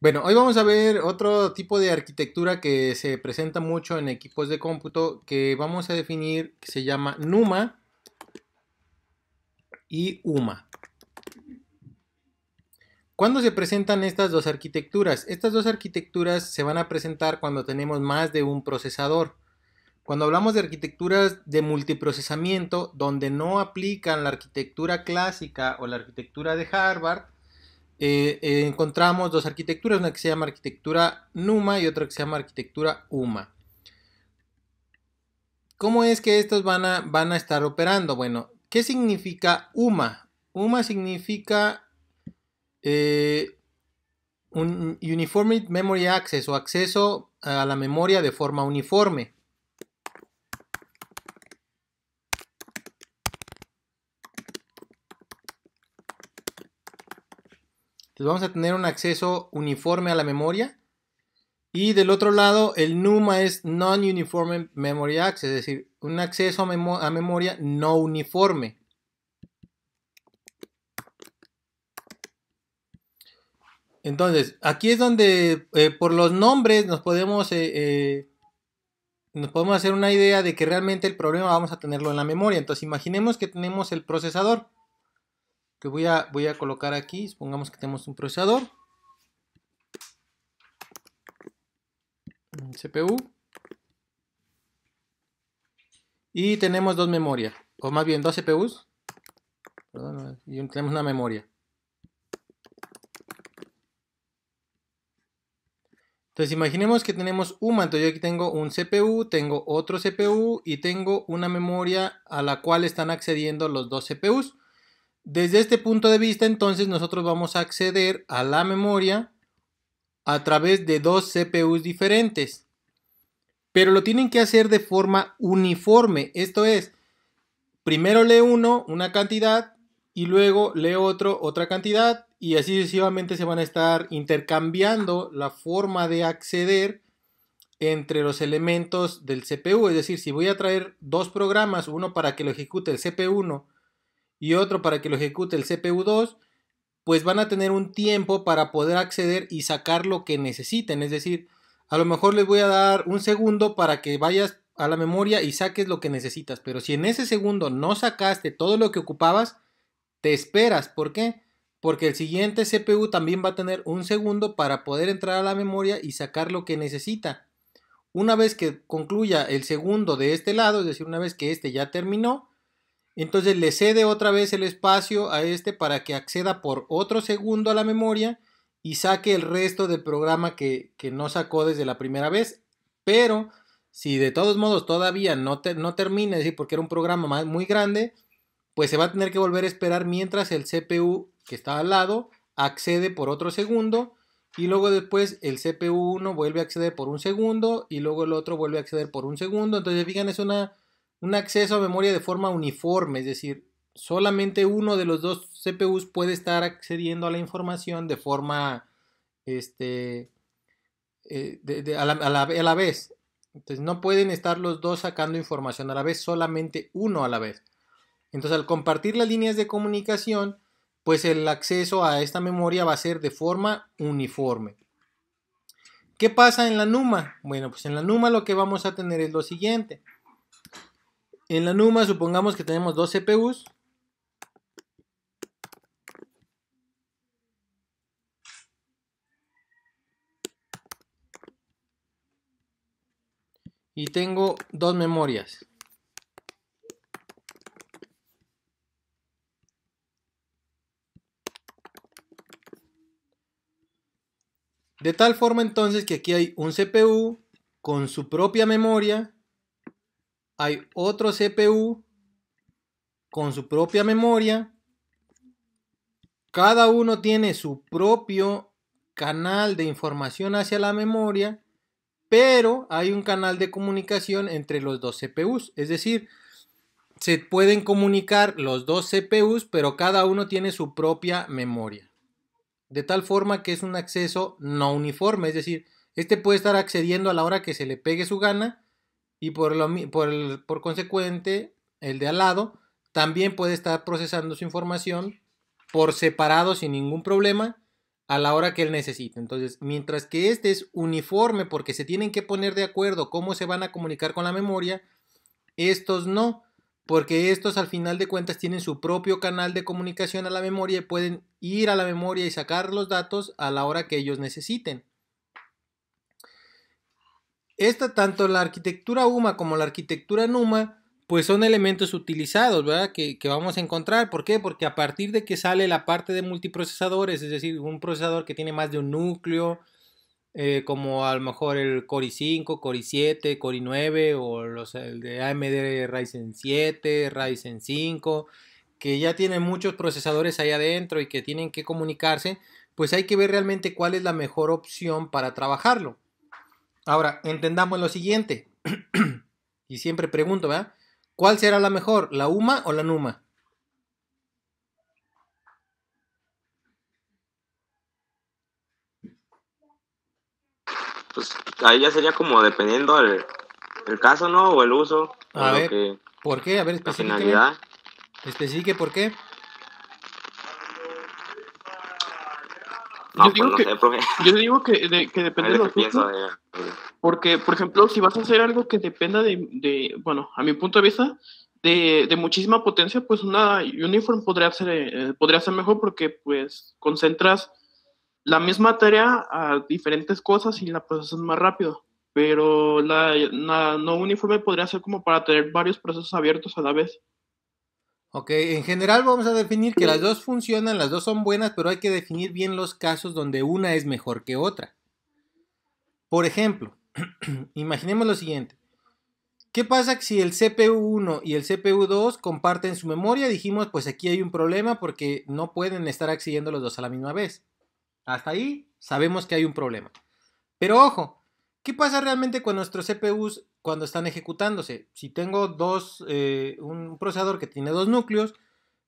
Bueno, hoy vamos a ver otro tipo de arquitectura que se presenta mucho en equipos de cómputo que vamos a definir que se llama NUMA y UMA. ¿Cuándo se presentan estas dos arquitecturas? Estas dos arquitecturas se van a presentar cuando tenemos más de un procesador. Cuando hablamos de arquitecturas de multiprocesamiento, donde no aplican la arquitectura clásica o la arquitectura de Harvard, eh, eh, encontramos dos arquitecturas, una que se llama arquitectura NUMA y otra que se llama arquitectura UMA. ¿Cómo es que estos van a, van a estar operando? Bueno, ¿qué significa UMA? UMA significa eh, un Uniform Memory Access o acceso a la memoria de forma uniforme. Vamos a tener un acceso uniforme a la memoria. Y del otro lado, el NUMA es Non-Uniform Memory Access, es decir, un acceso a, memoria no uniforme. Entonces, aquí es donde eh, por los nombres nos podemos, eh, eh, nos podemos hacer una idea de que realmente el problema vamos a tenerlo en la memoria. Entonces, imaginemos que tenemos el procesador que voy a, voy a colocar aquí, supongamos que tenemos un procesador, CPU, y tenemos dos memorias, o más bien dos CPUs, y tenemos una memoria. Entonces imaginemos que tenemos un entonces yo aquí tengo un CPU, tengo otro CPU y tengo una memoria a la cual están accediendo los dos CPUs. Desde este punto de vista, entonces, nosotros vamos a acceder a la memoria a través de dos CPUs diferentes. Pero lo tienen que hacer de forma uniforme. Esto es, primero lee uno una cantidad y luego lee otro otra cantidad y así sucesivamente se van a estar intercambiando la forma de acceder entre los elementos del CPU. Es decir, si voy a traer dos programas, uno para que lo ejecute el CPU1 y otro para que lo ejecute el CPU2, pues van a tener un tiempo para poder acceder y sacar lo que necesiten. Es decir, a lo mejor les voy a dar un segundo para que vayas a la memoria y saques lo que necesitas. Pero si en ese segundo no sacaste todo lo que ocupabas, te esperas. ¿Por qué? Porque el siguiente CPU también va a tener un segundo para poder entrar a la memoria y sacar lo que necesita. Una vez que concluya el segundo de este lado, es decir, una vez que este ya terminó, entonces le cede otra vez el espacio a este para que acceda por otro segundo a la memoria y saque el resto del programa que, no sacó desde la primera vez. Pero si de todos modos todavía no, no termina, es decir, porque era un programa muy grande, pues se va a tener que volver a esperar mientras el CPU que está al lado accede por otro segundo y luego después el CPU 1 vuelve a acceder por un segundo y luego el otro vuelve a acceder por un segundo. Entonces, fíjense, es una un acceso a memoria de forma uniforme, es decir, solamente uno de los dos CPUs puede estar accediendo a la información de forma este, eh, a, la, a, la, vez. Entonces no pueden estar los dos sacando información a la vez, solamente uno a la vez. Entonces al compartir las líneas de comunicación, pues el acceso a esta memoria va a ser de forma uniforme. ¿Qué pasa en la NUMA? Bueno, pues en la NUMA lo que vamos a tener es lo siguiente. En la NUMA supongamos que tenemos dos CPUs. Y tengo dos memorias. De tal forma entonces que aquí hay un CPU con su propia memoria hay otro CPU con su propia memoria. Cada uno tiene su propio canal de información hacia la memoria, pero hay un canal de comunicación entre los dos CPUs. Es decir, se pueden comunicar los dos CPUs, pero cada uno tiene su propia memoria. De tal forma que es un acceso no uniforme, es decir, este puede estar accediendo a la hora que se le pegue su gana y por, lo, por, por consecuente el de al lado también puede estar procesando su información por separado sin ningún problema a la hora que él necesite. Entonces, mientras que este es uniforme porque se tienen que poner de acuerdo cómo se van a comunicar con la memoria, estos no, porque estos al final de cuentas tienen su propio canal de comunicación a la memoria y pueden ir a la memoria y sacar los datos a la hora que ellos necesiten. Esta, tanto la arquitectura UMA como la arquitectura NUMA pues son elementos utilizados, ¿verdad? Que, vamos a encontrar. ¿Por qué? Porque a partir de que sale la parte de multiprocesadores, es decir, un procesador que tiene más de un núcleo, eh, como a lo mejor el Core i5, Core i7, Core i9 o los el de AMD Ryzen 7, Ryzen 5, que ya tienen muchos procesadores ahí adentro y que tienen que comunicarse, pues hay que ver realmente cuál es la mejor opción para trabajarlo. Ahora, entendamos lo siguiente. y siempre pregunto, ¿verdad? ¿Cuál será la mejor, la UMA o la NUMA? Pues ahí ya sería como dependiendo el, caso, ¿no? O el uso. A ver, ¿por qué? A ver, La finalidad. Especifique por qué. Yo, digo pues que, yo digo que, que depende de los usos. Porque, por ejemplo, si vas a hacer algo que dependa de, bueno, a mi punto de vista, de, muchísima potencia, pues una Uniform podría ser, eh, podría ser mejor porque pues concentras la misma tarea a diferentes cosas y la procesas más rápido. Pero la, no uniforme podría ser como para tener varios procesos abiertos a la vez. Ok, en general vamos a definir que las dos funcionan, las dos son buenas, pero hay que definir bien los casos donde una es mejor que otra. Por ejemplo, imaginemos lo siguiente. ¿Qué pasa si el CPU1 y el CPU2 comparten su memoria? Dijimos, pues aquí hay un problema porque no pueden estar accediendo los dos a la misma vez. Hasta ahí sabemos que hay un problema. Pero ojo, ¿qué pasa realmente con nuestros CPUs cuando están ejecutándose? Si tengo dos, eh, un procesador que tiene dos núcleos,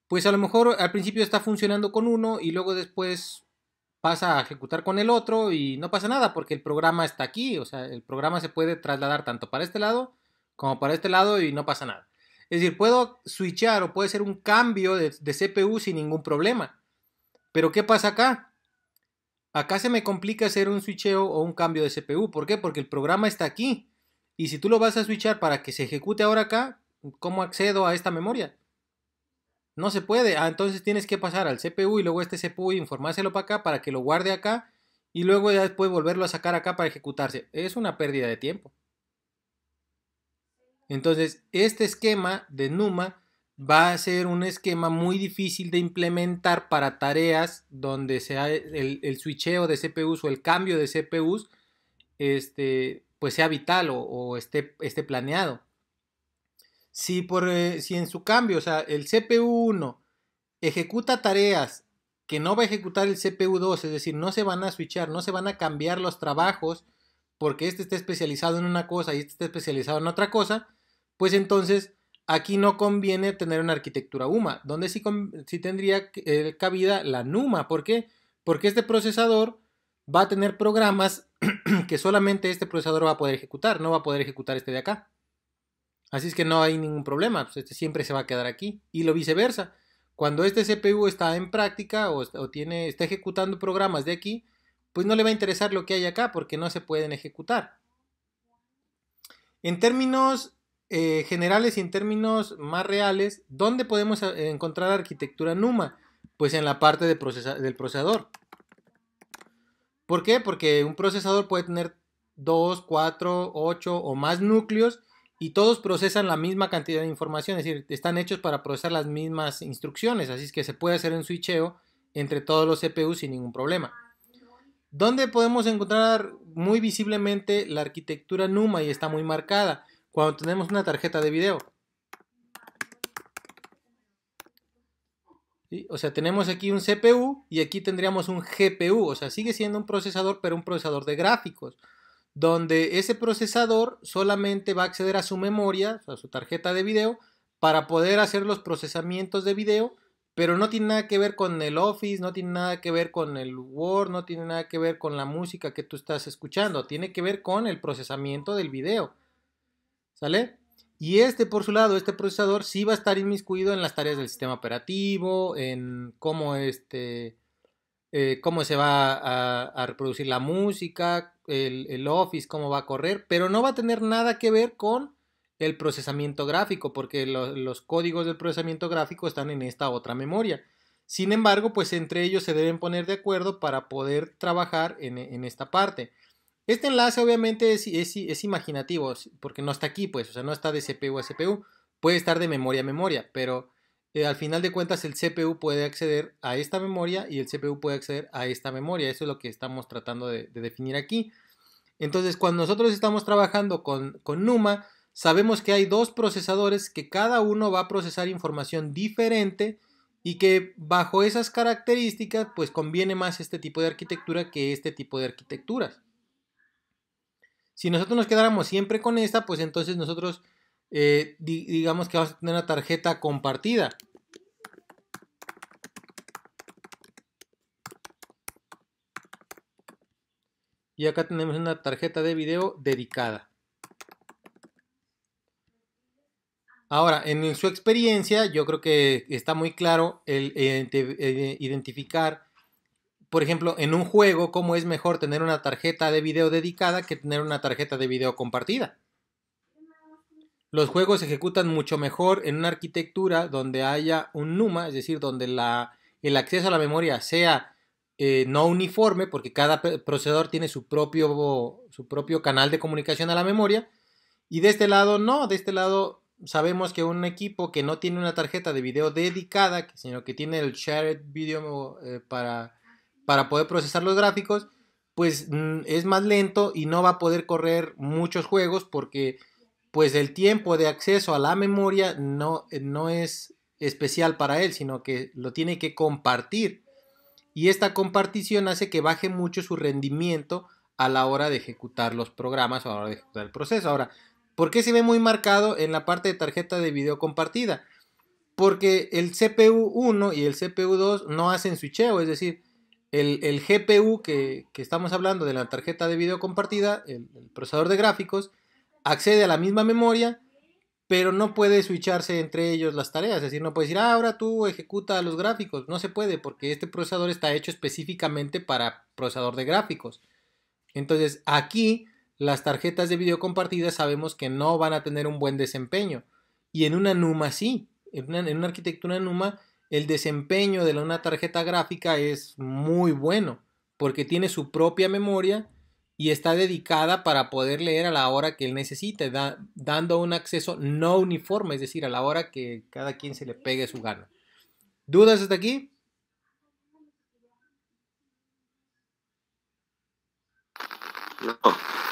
pues a lo mejor al principio está funcionando con uno y luego después pasa a ejecutar con el otro y no pasa nada porque el programa está aquí, o sea, el programa se puede trasladar tanto para este lado como para este lado y no pasa nada. Es decir, puedo switchar o puede ser un cambio de, CPU sin ningún problema. Pero ¿qué pasa acá? Acá se me complica hacer un switcheo o un cambio de CPU. ¿Por qué? Porque el programa está aquí. Y si tú lo vas a switchar para que se ejecute ahora acá, ¿cómo accedo a esta memoria? No se puede. Ah, entonces tienes que pasar al CPU y luego este CPU informárselo para acá para que lo guarde acá y luego ya después volverlo a sacar acá para ejecutarse. Es una pérdida de tiempo. Entonces, este esquema de NUMA va a ser un esquema muy difícil de implementar para tareas donde sea el, switcheo de CPUs o el cambio de CPUs este, pues sea vital o, esté, esté planeado. Si, por, eh, si en su cambio, o sea, el CPU1 ejecuta tareas que no va a ejecutar el CPU2, es decir, no se van a switchar, no se van a cambiar los trabajos porque este está especializado en una cosa y este está especializado en otra cosa, pues entonces aquí no conviene tener una arquitectura UMA, donde sí, sí tendría eh, cabida la NUMA. ¿Por qué? Porque este procesador va a tener programas que solamente este procesador va a poder ejecutar, no va a poder ejecutar este de acá. Así es que no hay ningún problema, pues este siempre se va a quedar aquí. Y lo viceversa. Cuando este CPU está en práctica o, tiene, está ejecutando programas de aquí, pues no le va a interesar lo que hay acá porque no se pueden ejecutar. En términos eh, generales y en términos más reales, ¿dónde podemos eh, encontrar arquitectura NUMA? Pues en la parte del procesador. ¿Por qué? Porque un procesador puede tener 2, 4, 8 o más núcleos y todos procesan la misma cantidad de información, es decir, están hechos para procesar las mismas instrucciones, así es que se puede hacer un switcheo entre todos los CPUs sin ningún problema. ¿Dónde podemos encontrar muy visiblemente la arquitectura NUMA y está muy marcada? Cuando tenemos una tarjeta de video. O sea, tenemos aquí un CPU y aquí tendríamos un GPU, o sea, sigue siendo un procesador, pero un procesador de gráficos donde ese procesador solamente va a acceder a su memoria, a su tarjeta de video, para poder hacer los procesamientos de video, pero no tiene nada que ver con el Office, no tiene nada que ver con el Word, no tiene nada que ver con la música que tú estás escuchando, tiene que ver con el procesamiento del video. ¿Sale? Y este, por su lado, este procesador sí va a estar inmiscuido en las tareas del sistema operativo, en cómo este, eh, cómo se va a, reproducir la música, el, Office, cómo va a correr, pero no va a tener nada que ver con el procesamiento gráfico, porque los códigos del procesamiento gráfico están en esta otra memoria. Sin embargo, pues entre ellos se deben poner de acuerdo para poder trabajar en, esta parte. Este enlace obviamente es, imaginativo, porque no está aquí, pues, o sea, no está de CPU a CPU, puede estar de memoria a memoria, pero eh, al final de cuentas el CPU puede acceder a esta memoria y el CPU puede acceder a esta memoria. Eso es lo que estamos tratando de, definir aquí. Entonces, cuando nosotros estamos trabajando con, NUMA, sabemos que hay dos procesadores que cada uno va a procesar información diferente y que bajo esas características, pues conviene más este tipo de arquitectura que este tipo de arquitecturas. Si nosotros nos quedáramos siempre con esta, pues entonces nosotros eh, digamos que vamos a tener una tarjeta compartida. Y acá tenemos una tarjeta de video dedicada. Ahora, en su experiencia, yo creo que está muy claro el identificar, por ejemplo, en un juego, cómo es mejor tener una tarjeta de video dedicada que tener una tarjeta de video compartida. Los juegos se ejecutan mucho mejor en una arquitectura donde haya un NUMA, es decir, donde la, el acceso a la memoria sea eh, no uniforme, porque cada procesador tiene su propio, su propio canal de comunicación a la memoria. Y de este lado, no, de este lado sabemos que un equipo que no tiene una tarjeta de video dedicada, sino que tiene el shared video eh, para, para poder procesar los gráficos, pues mm, es más lento y no va a poder correr muchos juegos porque pues el tiempo de acceso a la memoria no, no es especial para él, sino que lo tiene que compartir. Y esta compartición hace que baje mucho su rendimiento a la hora de ejecutar los programas o a la hora de ejecutar el proceso. Ahora, ¿por qué se ve muy marcado en la parte de tarjeta de video compartida? Porque el CPU 1 y el CPU 2 no hacen switcheo, es decir, el, GPU que, estamos hablando de la tarjeta de video compartida, el procesador de gráficos, accede a la misma memoria, pero no puede switcharse entre ellos las tareas. Es decir, no puede decir, ah, ahora tú ejecuta los gráficos. No se puede porque este procesador está hecho específicamente para procesador de gráficos. Entonces, aquí las tarjetas de video compartidas sabemos que no van a tener un buen desempeño. Y en una NUMA sí. En una, en una arquitectura NUMA, el desempeño de una tarjeta gráfica es muy bueno porque tiene su propia memoria y está dedicada para poder leer a la hora que él necesite, dando un acceso no uniforme, es decir, a la hora que cada quien se le pegue su gana. ¿Dudas hasta aquí?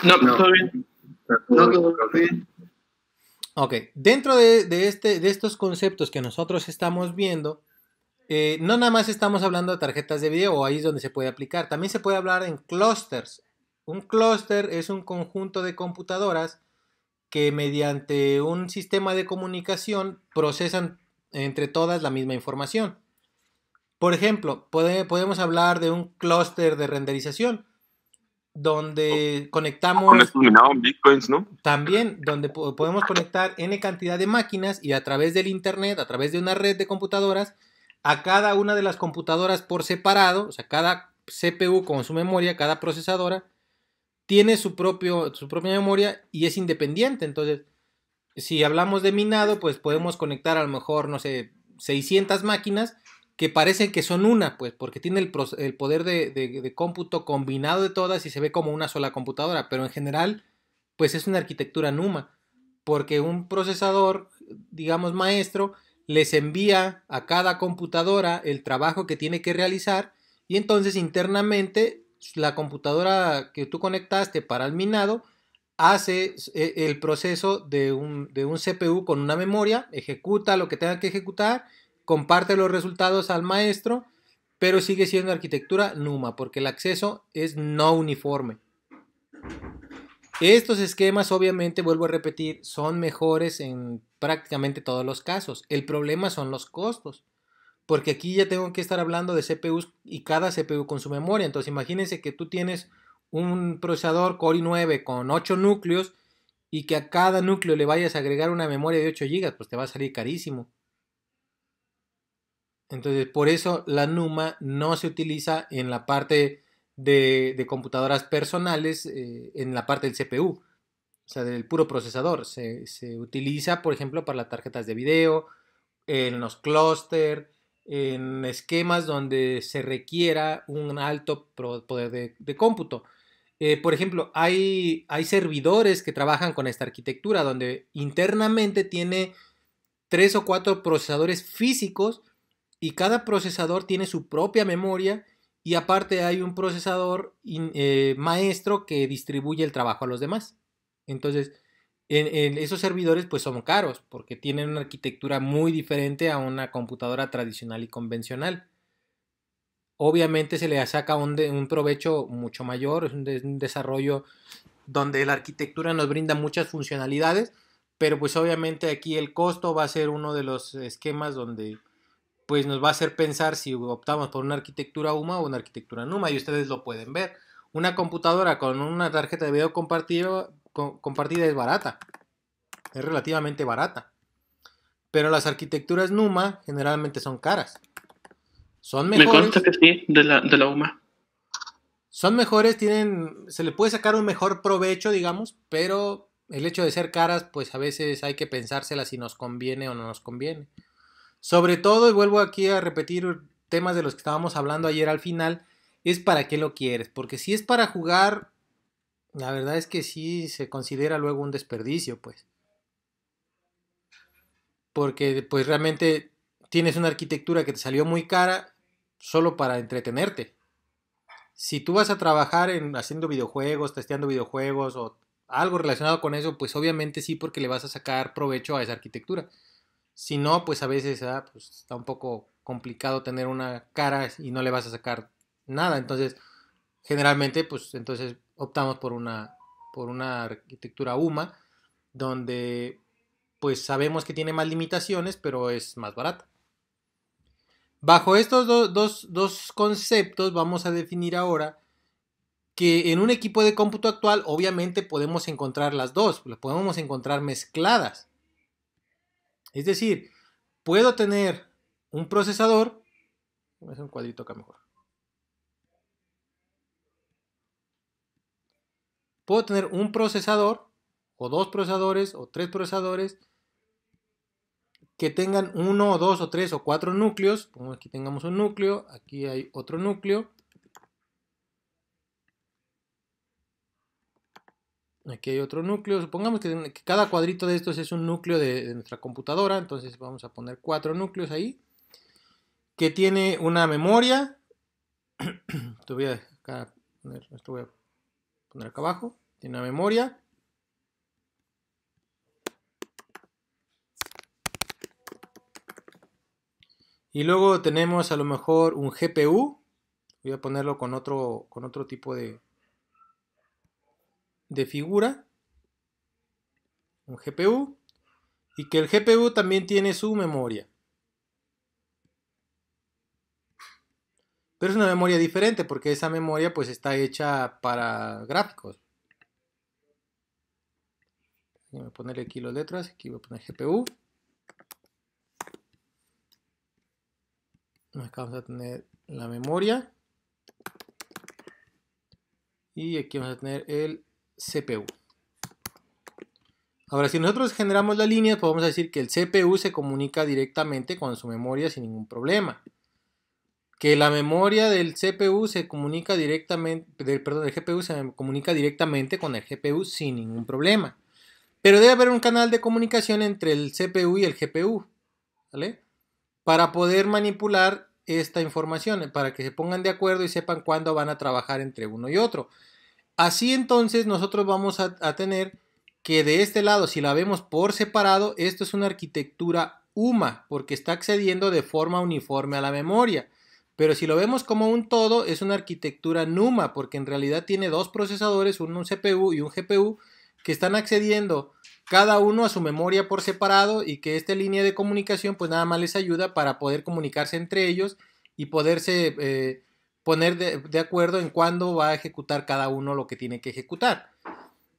No, no, todo bien. No, todo bien. Ok, dentro de, este, de estos conceptos que nosotros estamos viendo, eh, no nada más estamos hablando de tarjetas de video, ahí es donde se puede aplicar, también se puede hablar en clusters. Un clúster es un conjunto de computadoras que mediante un sistema de comunicación procesan entre todas la misma información. Por ejemplo, podemos hablar de un clúster de renderización donde conectamos bitcoins, ¿no? También donde podemos conectar n cantidad de máquinas y a través del internet, a través de una red de computadoras, a cada una de las computadoras por separado, o sea, cada CPU con su memoria, cada procesadora tiene su, propio, su propia memoria y es independiente. Entonces, si hablamos de minado, pues podemos conectar a lo mejor, no sé, 600 máquinas que parecen que son una, pues porque tiene el, poder de, cómputo combinado de todas y se ve como una sola computadora, pero en general, pues es una arquitectura NUMA, porque un procesador, digamos maestro, les envía a cada computadora el trabajo que tiene que realizar y entonces internamente la computadora que tú conectaste para el minado hace eh, el proceso de un, CPU con una memoria, ejecuta lo que tenga que ejecutar, comparte los resultados al maestro, pero sigue siendo arquitectura NUMA porque el acceso es no uniforme. Estos esquemas, obviamente, vuelvo a repetir, son mejores en prácticamente todos los casos. El problema son los costos porque aquí ya tengo que estar hablando de CPUs y cada CPU con su memoria. Entonces imagínense que tú tienes un procesador Core i9 con 8 núcleos y que a cada núcleo le vayas a agregar una memoria de 8 GB, pues te va a salir carísimo. Entonces, por eso la NUMA no se utiliza en la parte de, computadoras personales, eh, en la parte del CPU, o sea, del puro procesador. Se, utiliza, por ejemplo, para las tarjetas de video, en los clúster, en esquemas donde se requiera un alto poder de, cómputo. Eh, por ejemplo, hay, hay servidores que trabajan con esta arquitectura donde internamente tiene tres o cuatro procesadores físicos y cada procesador tiene su propia memoria y aparte hay un procesador eh, maestro que distribuye el trabajo a los demás. Entonces, en, esos servidores pues son caros porque tienen una arquitectura muy diferente a una computadora tradicional y convencional. Obviamente se le saca un, un provecho mucho mayor, es un desarrollo donde la arquitectura nos brinda muchas funcionalidades, pero pues obviamente aquí el costo va a ser uno de los esquemas donde pues nos va a hacer pensar si optamos por una arquitectura UMA o una arquitectura NUMA y ustedes lo pueden ver. Una computadora con una tarjeta de video compartida, compartida es barata, es relativamente barata. Pero las arquitecturas NUMA generalmente son caras. Son mejores. Me consta que sí, de la, de la UMA. Son mejores, tienen, se le puede sacar un mejor provecho, digamos, pero el hecho de ser caras, pues a veces hay que pensársela si nos conviene o no nos conviene. Sobre todo, y vuelvo aquí a repetir temas de los que estábamos hablando ayer al final, es para qué lo quieres. Porque si es para jugar, la verdad es que sí se considera luego un desperdicio, pues. Porque pues realmente tienes una arquitectura que te salió muy cara solo para entretenerte. Si tú vas a trabajar en haciendo videojuegos, testeando videojuegos o algo relacionado con eso, pues obviamente sí, porque le vas a sacar provecho a esa arquitectura. Si no, pues a veces ah, pues está un poco complicado tener una cara y no le vas a sacar nada. Entonces, generalmente, pues entonces optamos por una, por una arquitectura UMA, donde pues sabemos que tiene más limitaciones, pero es más barata. Bajo estos dos, dos conceptos vamos a definir ahora que en un equipo de cómputo actual obviamente podemos encontrar las dos, las podemos encontrar mezcladas. Es decir, puedo tener un procesador, voy a hacer un cuadrito acá mejor. Puedo tener un procesador o dos procesadores o tres procesadores que tengan uno o dos o tres o cuatro núcleos. aquí tengamos un núcleo, aquí hay otro núcleo Aquí hay otro núcleo. Supongamos que, cada cuadrito de estos es un núcleo de, nuestra computadora. Entonces vamos a poner cuatro núcleos ahí. Que tiene una memoria. voy a poner, esto voy a poner acá abajo. Tiene una memoria. Y luego tenemos a lo mejor un GPU. Voy a ponerlo con otro, con otro tipo de, de figura, un GPU, y que el GPU también tiene su memoria. Pero es una memoria diferente porque esa memoria pues está hecha para gráficos. Voy a ponerle aquí las letras, aquí voy a poner GPU. Acá vamos a tener la memoria. Y aquí vamos a tener el CPU. Ahora, si nosotros generamos la línea, podemos decir que el CPU se comunica directamente con su memoria sin ningún problema. Que la memoria del CPU se comunica directamente, perdón, GPU se comunica directamente con el GPU sin ningún problema. Pero debe haber un canal de comunicación entre el CPU y el GPU, ¿vale? Para poder manipular esta información, para que se pongan de acuerdo y sepan cuándo van a trabajar entre uno y otro. Así entonces nosotros vamos a, tener que de este lado, si la vemos por separado, esto es una arquitectura UMA, porque está accediendo de forma uniforme a la memoria. Pero si lo vemos como un todo, es una arquitectura NUMA, porque en realidad tiene dos procesadores, un CPU y un GPU, que están accediendo cada uno a su memoria por separado y que esta línea de comunicación pues nada más les ayuda para poder comunicarse entre ellos y poderse eh, poner de, acuerdo en cuándo va a ejecutar cada uno lo que tiene que ejecutar.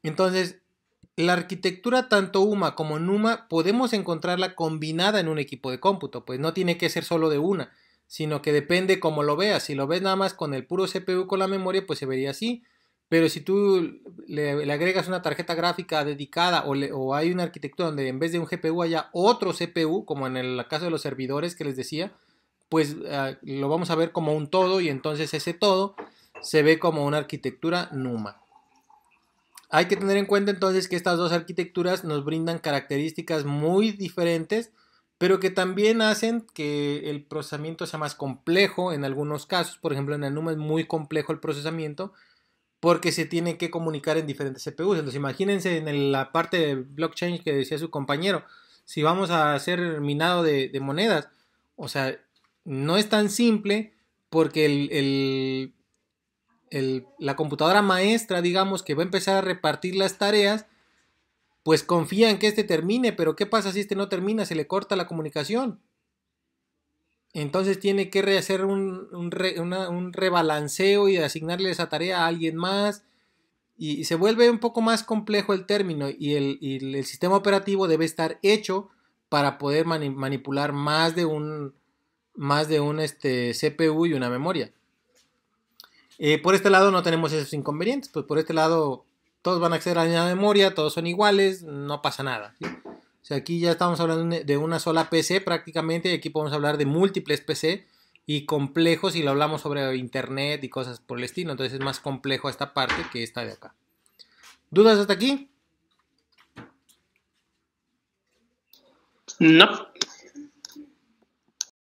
Entonces, la arquitectura tanto UMA como NUMA podemos encontrarla combinada en un equipo de cómputo, pues no tiene que ser solo de una. sino que depende cómo lo veas. Si lo ves nada más con el puro CPU con la memoria, pues se vería así. Pero si tú le, agregas una tarjeta gráfica dedicada o, hay una arquitectura donde en vez de un GPU haya otro CPU, como en el caso de los servidores que les decía, pues ah, lo vamos a ver como un todo y entonces ese todo se ve como una arquitectura NUMA. Hay que tener en cuenta entonces que estas dos arquitecturas nos brindan características muy diferentes, pero que también hacen que el procesamiento sea más complejo en algunos casos. Por ejemplo, en el NUMA es muy complejo el procesamiento porque se tiene que comunicar en diferentes CPUs. Entonces imagínense en la parte de blockchain que decía su compañero, si vamos a hacer minado de, monedas, o sea, no es tan simple porque el, la computadora maestra, digamos, que va a empezar a repartir las tareas, pues confía en que este termine, pero ¿qué pasa si este no termina? Se le corta la comunicación. Entonces tiene que rehacer un, un, rebalanceo y asignarle esa tarea a alguien más. Y, se vuelve un poco más complejo el término y el, sistema operativo debe estar hecho para poder manipular más de un, más de un este, CPU y una memoria. Eh, por este lado no tenemos esos inconvenientes, pues por este lado todos van a acceder a la memoria, todos son iguales, no pasa nada aquí ya estamos hablando de una sola PC prácticamente y aquí podemos hablar de múltiples PC y complejos y lo hablamos sobre internet y cosas por el estilo. Entonces es más complejo esta parte que esta de acá. ¿Dudas hasta aquí? No.